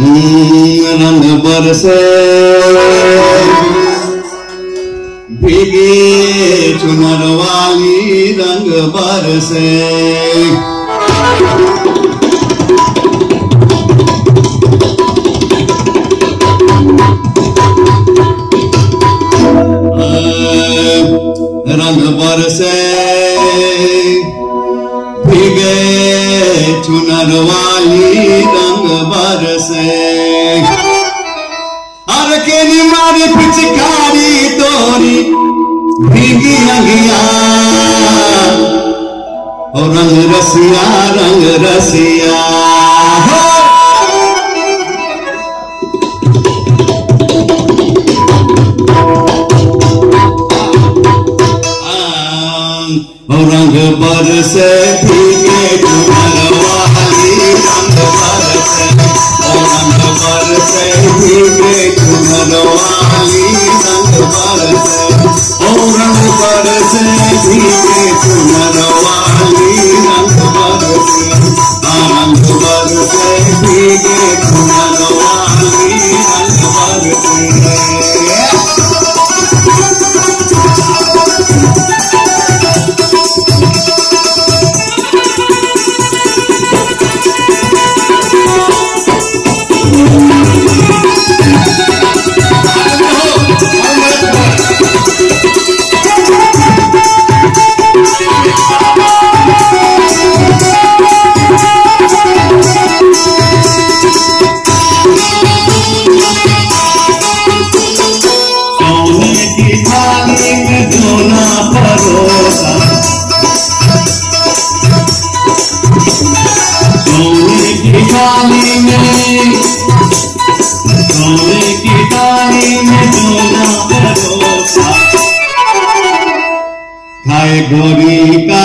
आनंद बरसे। भीगे चुनर वाली रंग बरसे। चुनर रंग बरसे हर के निमारी पिचकारी तोरी भीगी अंगिया और रंग रसिया रंग रसिया रंग बरसे भीगे चुनर डाली में सोने की डाली में जोना भरोसा खाए गोरी का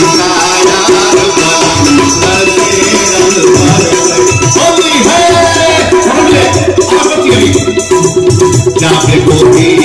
Já pegou quem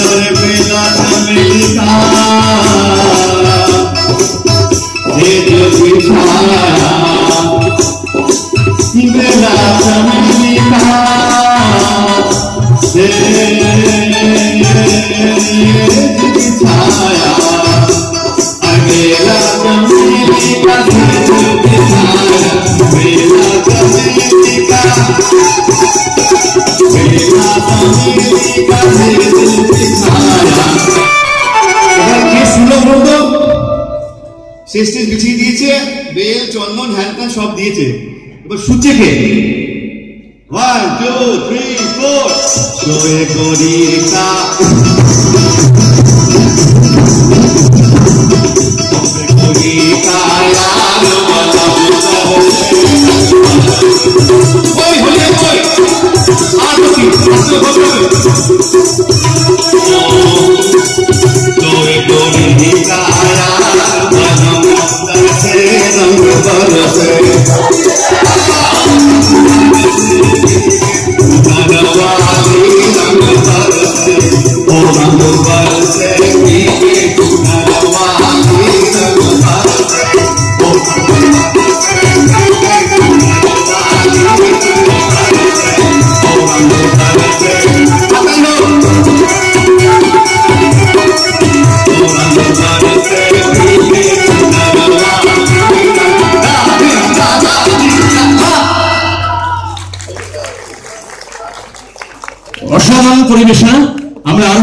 Hallelujah. শেষ বিছিয়ে দিয়েছে বেল চন্দন হ্যান সব দিয়েছে। এবার সূচে কে ওয়ান টু থ্রি ফোর জয়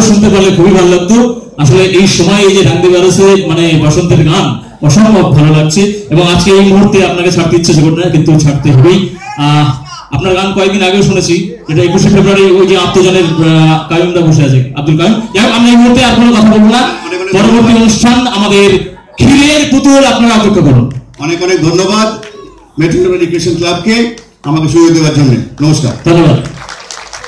শুনতে পারলে খুবই ভালো লাগতো। আসলে এই সময় এই যে ডান্ডি বারসে মানে বসন্তের গান অসম্ভব ভালো লাগছে এবং আজকে এই মুহূর্তে আপনাকে ছাড়তে ইচ্ছে করবে না কিন্তু ছাড়তে হবেই। আপনার গান কয়েকদিন আগেও শুনেছি যেটা একুশে ফেব্রুয়ারি ওই যে আত্মজনের কায়ুমদা বসে আছে। আব্দুল কায়ুম যাই হোক, আমরা এই মুহূর্তে আর কোনো কথা বলব না। পরবর্তী অনুষ্ঠান আমাদের ক্ষীরের পুতুল আপনারা অপেক্ষা করুন। অনেক অনেক ধন্যবাদ। মেট্রো রিক্রিয়েশন ক্লাবকে আমাকে সুযোগ দেওয়ার জন্য। নমস্কার। ধন্যবাদ।